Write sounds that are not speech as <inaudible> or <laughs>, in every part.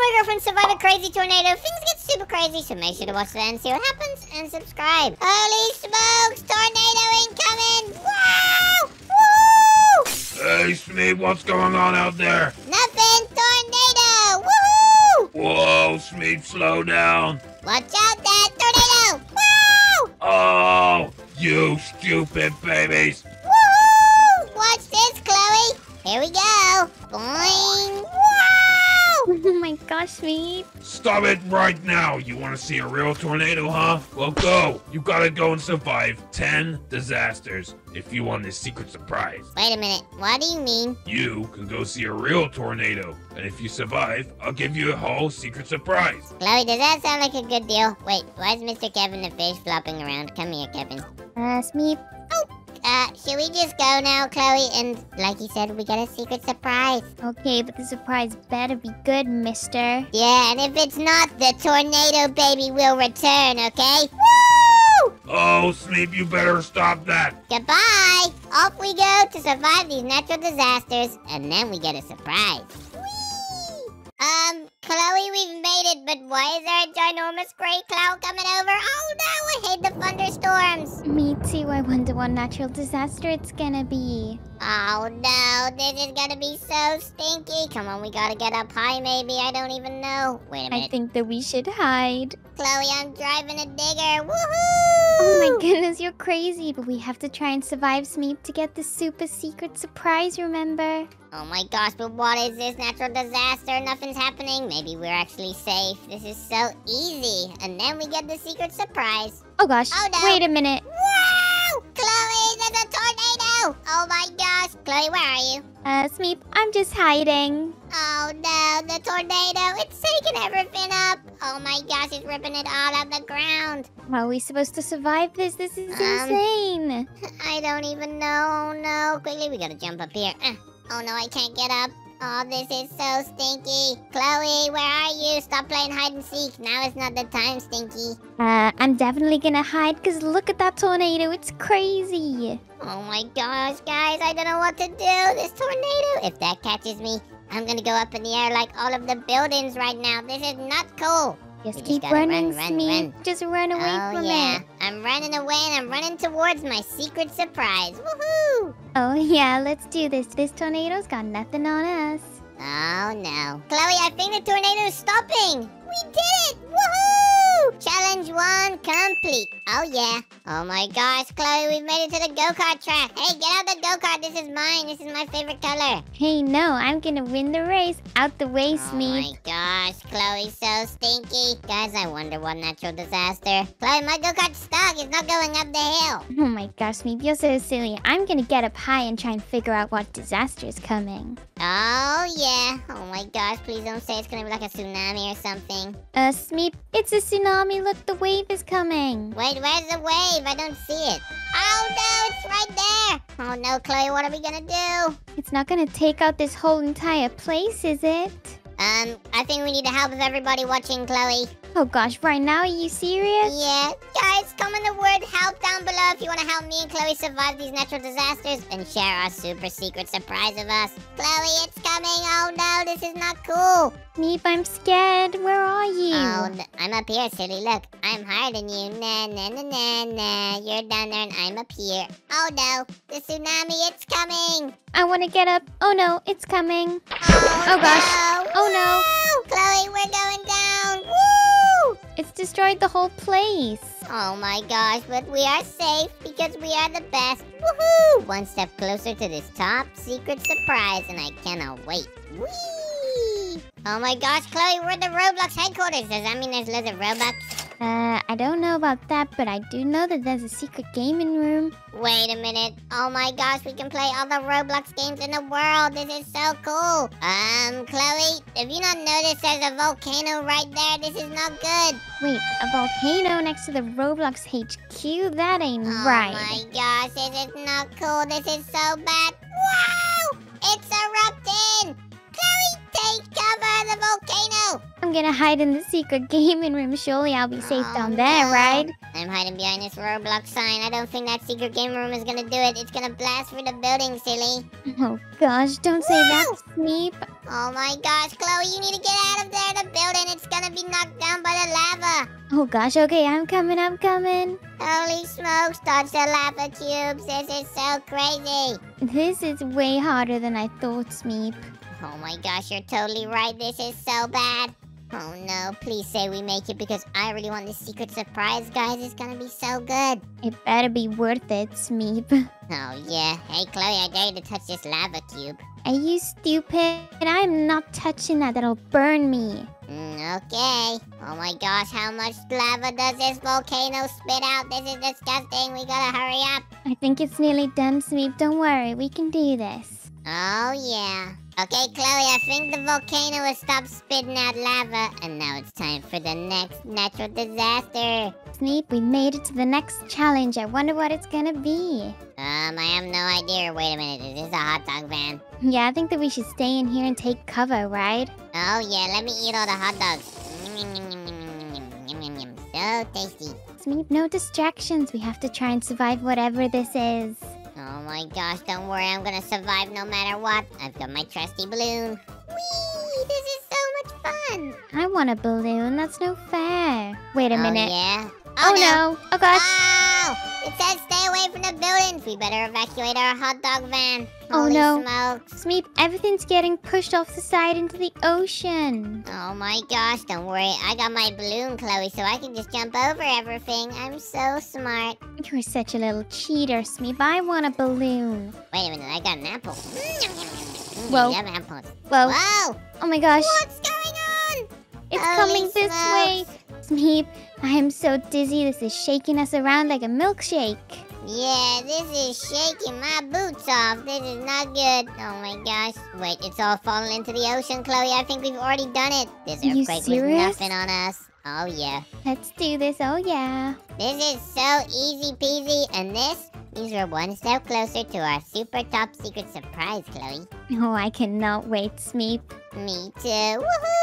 my girlfriend survive a crazy tornado. Things get super crazy, so make sure to watch the end, see what happens, and subscribe. Holy smokes, tornado incoming! Wow! Woo! Hey, Smeep, what's going on out there? Nothing, tornado! Woohoo! Whoa, Smeep, slow down. Watch out, Dad, tornado! Wow! Oh, you stupid babies. Woohoo! Watch this, Chloe. Here we go. Boing! Wow! <laughs> Oh my gosh, me. Stop it right now. You want to see a real tornado, huh? Well, go. You gotta go and survive 10 disasters if you want this secret surprise. Wait a minute. What do you mean? You can go see a real tornado, and if you survive, I'll give you a whole secret surprise. Chloe, does that sound like a good deal? Wait, why is Mr. Kevin the fish flopping around? Come here, Kevin. Uh, Smeep. Uh, should we just go now, Chloe? And like you said, we got a secret surprise. Okay, but the surprise better be good, mister. Yeah, and if it's not, the tornado baby will return, okay? Woo! Oh, Smeep, you better stop that. Goodbye! Off we go to survive these natural disasters, and then we get a surprise. Whee! Um, Chloe, we've made it, but why is there a ginormous gray cloud coming over? Oh no, I hate the thunderstorms! Me too. I wonder what natural disaster it's gonna be. Oh no, this is gonna be so stinky. Come on, we gotta get up high maybe, I don't even know. Wait a I minute. I think that we should hide. Chloe, I'm driving a digger. Woohoo! Oh my <gasps> goodness, you're crazy. But we have to try and survive Smeep to get the super secret surprise, remember? Oh my gosh, but what is this natural disaster? Nothing's happening. Maybe we're actually safe. This is so easy. And then we get the secret surprise. Oh gosh. Oh, no. Wait a minute. Chloe, there's a tornado! Oh my gosh. Chloe, where are you? Uh, Smeep, I'm just hiding. Oh no, the tornado. It's taking everything up. Oh my gosh, it's ripping it all out of the ground. How are we supposed to survive this? This is Um, insane. <laughs> I don't even know. Oh no. Quickly, we gotta jump up here. Uh, oh no, I can't get up. Oh, this is so stinky. Chloe, where are you? Stop playing hide and seek. Now is not the time, Stinky. Uh, I'm definitely gonna hide because look at that tornado. It's crazy. Oh my gosh, guys, I don't know what to do. This tornado, if that catches me, I'm gonna go up in the air like all of the buildings right now. This is not cool. Just just keep gotta running, run, run, run. Just run away oh from yeah, it. I'm running away and I'm running towards my secret surprise. Woohoo! Oh <laughs> yeah, let's do this. This tornado's got nothing on us. Oh no. Chloe, I think the tornado's stopping. We did it! Woohoo! Challenge one complete. Oh yeah. Oh my gosh, Chloe, we've made it to the go-kart track. Hey, get out the go-kart. This is mine. This is my favorite color. Hey, no, I'm gonna win the race. Out the way, Oh my gosh, Chloe's so stinky. Guys, I wonder what natural disaster. Chloe, my go-kart's stuck. It's not going up the hill. Oh my gosh, Smeep, you're so silly. I'm gonna get up high and try and figure out what disaster is coming. Oh yeah. Oh my gosh, please don't say it's gonna be like a tsunami or something. Uh, Smeep, it's a tsunami. Look, the wave is coming. Wait, where's the wave? I don't see it. Oh no, it's right there. Oh no, Chloe, what are we gonna do? It's not gonna take out this whole entire place, is it? Um, I think we need the help of everybody watching, Chloe. Oh gosh, right now, are you serious? Yeah, down below if you want to help me and Chloe survive these natural disasters and share our super secret surprise of us. Chloe, it's coming. Oh no, this is not cool. Smeep, I'm scared. Where are you? Oh, I'm up here, silly. Look, I'm higher than you. Nah, nah, nah, nah, nah. You're down there and I'm up here. Oh no, the tsunami, it's coming. I wanna get up. Oh no, it's coming. Oh, Oh, gosh. no. Oh, no. Chloe, we're going down. Woo! It's destroyed the whole place. Oh my gosh, but we are safe because we are the best. Woohoo! One step closer to this top secret surprise, and I cannot wait. Whee! Oh my gosh, Chloe, we're at the Roblox headquarters. Does that mean there's loads of Robux? Uh, I don't know about that, but I do know that there's a secret gaming room. Wait a minute. Oh my gosh, we can play all the Roblox games in the world. This is so cool. Um, Chloe, have you not noticed there's a volcano right there? This is not good. Wait, a volcano next to the Roblox HQ? That ain't Oh right. Oh my gosh, this is not cool. This is so bad. Wow! It's erupting! Chloe, take cover the volcano! I'm gonna hide in the secret gaming room. Surely I'll be safe Oh, down there, no. right? I'm hiding behind this Roblox sign. I don't think that secret gaming room is gonna do it. It's gonna blast through the building, silly. <laughs> Oh gosh, don't say that, Smeep. Oh my gosh, Chloe, you need to get out of there. The building, it's gonna be knocked down by the lava. Oh gosh, okay, I'm coming, I'm coming. Holy smokes, dodge the lava cubes. This is so crazy. This is way harder than I thought, Smeep. Oh my gosh, you're totally right. This is so bad. Oh no, please say we make it because I really want this secret surprise, guys. It's gonna be so good. It better be worth it, Smeep. <laughs> Oh yeah. Hey Chloe, I dare you to touch this lava cube. Are you stupid? I'm not touching that, that'll burn me. Mm, okay. Oh my gosh, how much lava does this volcano spit out? This is disgusting. We gotta hurry up. I think it's nearly done, Smeep. Don't worry, we can do this. Oh yeah. Okay, Chloe, I think the volcano has stopped spitting out lava, and now it's time for the next natural disaster. Smeep, we made it to the next challenge. I wonder what it's gonna be. Um, I have no idea. Wait a minute, is this a hot dog van? Yeah, I think that we should stay in here and take cover, right? Oh yeah, let me eat all the hot dogs. So tasty. Smeep, no distractions. We have to try and survive whatever this is. Oh my gosh, don't worry, I'm gonna survive no matter what. I've got my trusty balloon. Whee! This is so much fun! I want a balloon. That's no fair. Wait a oh, minute. yeah? Oh, oh no. Oh gosh. Ah! Oh! It says stay away from the buildings. We better evacuate our hot dog van. Oh, Holy no. smokes. Smeep, everything's getting pushed off the side into the ocean. Oh my gosh, don't worry. I got my balloon, Chloe, so I can just jump over everything. I'm so smart. You're such a little cheater, Smeep. I want a balloon. Wait a minute, I got an apple. Mm, Whoa. Love apples. Whoa. Whoa! Oh my gosh. What's going on? It's Holy coming this way. Smeep, I am so dizzy. This is shaking us around like a milkshake. Yeah, this is shaking my boots off. This is not good. Oh my gosh. Wait, it's all falling into the ocean, Chloe. I think we've already done it. This earthquake was nothing on us. Oh yeah. Let's do this. Oh, yeah. This is so easy peasy, and this means we're one step closer to our super top secret surprise, Chloe. Oh, I cannot wait, Smeep. Me too. Woohoo!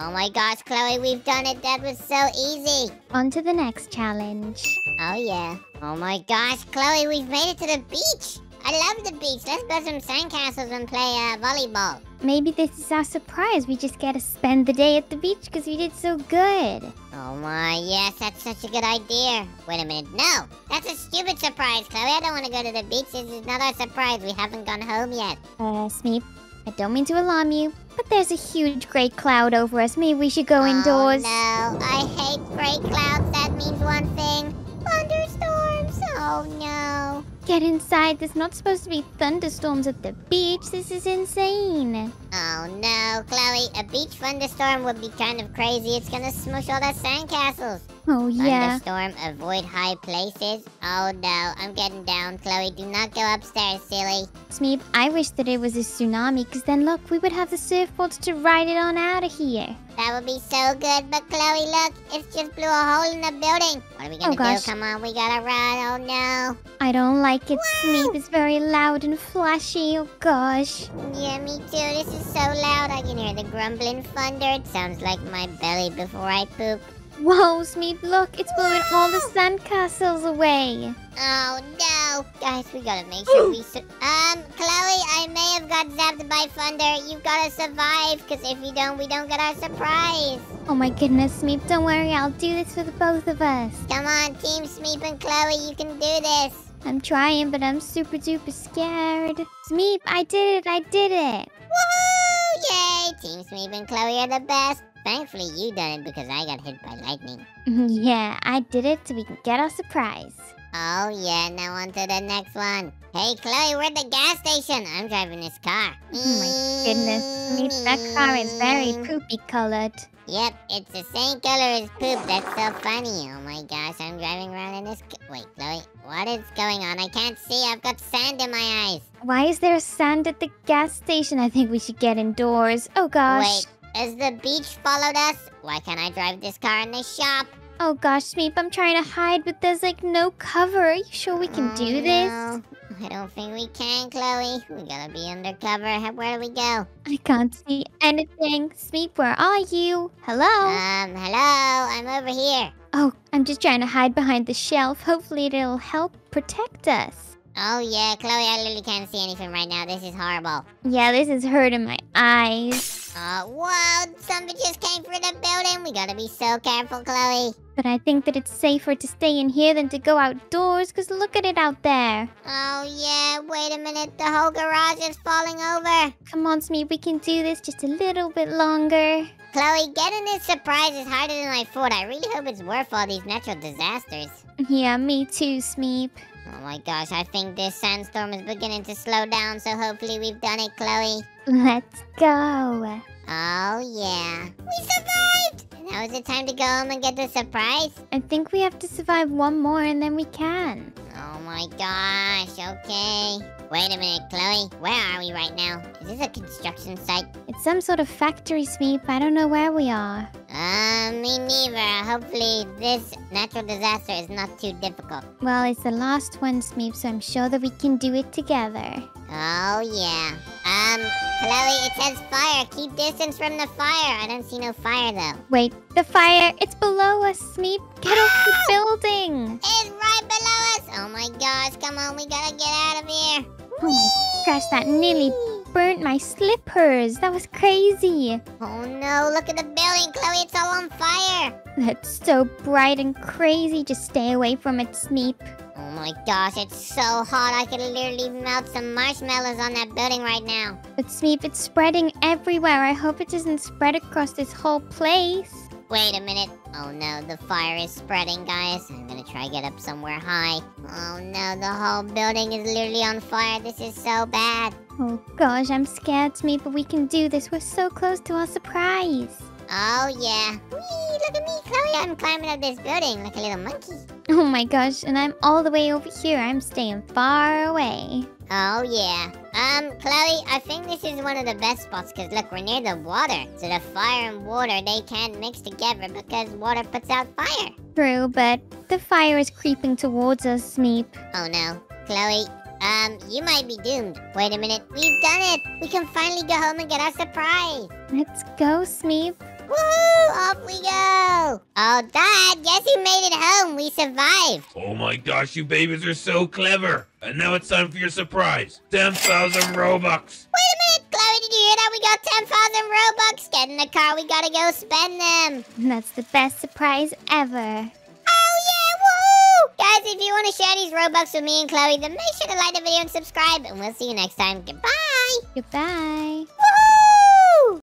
Oh my gosh, Chloe, we've done it. That was so easy. On to the next challenge. Oh yeah. Oh my gosh, Chloe, we've made it to the beach. I love the beach. Let's build some sandcastles and play uh, volleyball. Maybe this is our surprise. We just get to spend the day at the beach because we did so good. Oh my, yes, that's such a good idea. Wait a minute, no, that's a stupid surprise, Chloe. I don't want to go to the beach. This is not our surprise. We haven't gone home yet. Uh, Smeep, I don't mean to alarm you, but there's a huge gray cloud over us. Maybe we should go oh, indoors. Oh no, I hate gray clouds. That means one thing: thunderstorms. Oh no. Get inside. There's not supposed to be thunderstorms at the beach. This is insane. Oh no, Chloe, a beach thunderstorm would be kind of crazy. It's gonna smush all the sandcastles. Oh, yeah. Thunderstorm, avoid high places. Oh no, I'm getting down, Chloe. Do not go upstairs, silly. Smeep, I wish that it was a tsunami because then look, we would have the surfboards to ride it on out of here. That would be so good, but Chloe, look, it's just blew a hole in the building. What are we gonna Oh, gosh. do? Come on, we gotta run. Oh no. I don't like it, Wow. Smeep. It's very loud and flashy. Oh, gosh. Yeah, me too. This is so loud. I can hear the grumbling thunder. It sounds like my belly before I poop. Whoa, Smeep, look. It's blowing all the sandcastles away. Oh no, guys, we gotta make sure we. Um, Chloe, I may have got zapped by thunder. You've gotta survive, cause if you don't, we don't get our surprise. Oh, my goodness, Smeep. Don't worry. I'll do this for the both of us. Come on, Team Smeep and Chloe, you can do this. I'm trying, but I'm super duper scared. Smeep, I did it. I did it. Woohoo! Yay! Team Smeep and Chloe are the best. Thankfully, you done it because I got hit by lightning. <laughs> yeah, I did it so we can get our surprise. Oh yeah, now on to the next one. Hey Chloe, we're at the gas station. I'm driving this car. <laughs> Oh my goodness, that car is very <laughs> poopy colored. Yep, it's the same color as poop. That's so funny. Oh my gosh, I'm driving around in this. Wait, Chloe, what is going on? I can't see. I've got sand in my eyes. Why is there sand at the gas station? I think we should get indoors. Oh gosh. Wait, has the beach followed us? Why can't I drive this car in the shop? Oh gosh, Smeep, I'm trying to hide, but there's like no cover. Are you sure we can Oh, do this? no. I don't think we can, Chloe. We gotta be undercover. Where do we go? I can't see anything. Smeep, where are you? Hello? Um, hello. I'm over here. oh, I'm just trying to hide behind the shelf. Hopefully it'll help protect us. Oh yeah, Chloe, I literally can't see anything right now. This is horrible. Yeah, this is hurting my eyes. Uh, whoa, something just came through the building. We gotta be so careful, Chloe. But I think that it's safer to stay in here than to go outdoors, because look at it out there. Oh, yeah, wait a minute. The whole garage is falling over. Come on, Smeep, we can do this just a little bit longer. Chloe, getting this surprise is harder than I thought. I really hope it's worth all these natural disasters. Yeah, me too, Smeep. Oh my gosh, I think this sandstorm is beginning to slow down, so hopefully we've done it, Chloe. Let's go. Oh yeah. We survived! Now is it time to go home and get the surprise? I think we have to survive one more and then we can. Oh my gosh, okay. Wait a minute, Chloe. Where are we right now? Is this a construction site? It's some sort of factory, Smeep. I don't know where we are. Uh, me neither. Hopefully this natural disaster is not too difficult. Well, it's the last one, Smeep, so I'm sure that we can do it together. Oh yeah. Um, Chloe, it says fire. Keep distance from the fire. I don't see no fire though. Wait, the fire! It's below us, Smeep! Get off the <gasps> building! It's right below us. Oh my gosh, come on, we gotta get out of here. Oh my gosh, that nearly burnt my slippers! That was crazy! Oh no, look at the building, Chloe, it's all on fire. That's so bright and crazy. Just stay away from it, Smeep. Oh my gosh, it's so hot. I could literally melt some marshmallows on that building right now. But Smeep, it's spreading everywhere. I hope it doesn't spread across this whole place. Wait a minute. Oh no, the fire is spreading, guys. I'm gonna try to get up somewhere high. Oh no, the whole building is literally on fire. This is so bad. Oh gosh, I'm scared, Smeep, but we can do this. We're so close to our surprise. Oh yeah. Whee, look at me, Chloe. I'm climbing up this building like a little monkey. Oh my gosh, and I'm all the way over here. I'm staying far away. Oh yeah. Um, Chloe, I think this is one of the best spots because look, we're near the water. So the fire and water, they can't mix together because water puts out fire. True, but the fire is creeping towards us, Smeep. Oh no. Chloe, um, you might be doomed. Wait a minute. We've done it. We can finally go home and get our surprise. Let's go, Smeep. Woohoo! Off we go! Oh, Dad, guess you made it home. We survived. Oh my gosh, you babies are so clever. And now it's time for your surprise. 10,000 Robux. Wait a minute, Chloe, did you hear that? We got 10,000 Robux. Get in the car, we gotta go spend them. That's the best surprise ever. Oh, yeah, woohoo! Guys, if you want to share these Robux with me and Chloe, then make sure to like the video and subscribe, and we'll see you next time. Goodbye! Goodbye.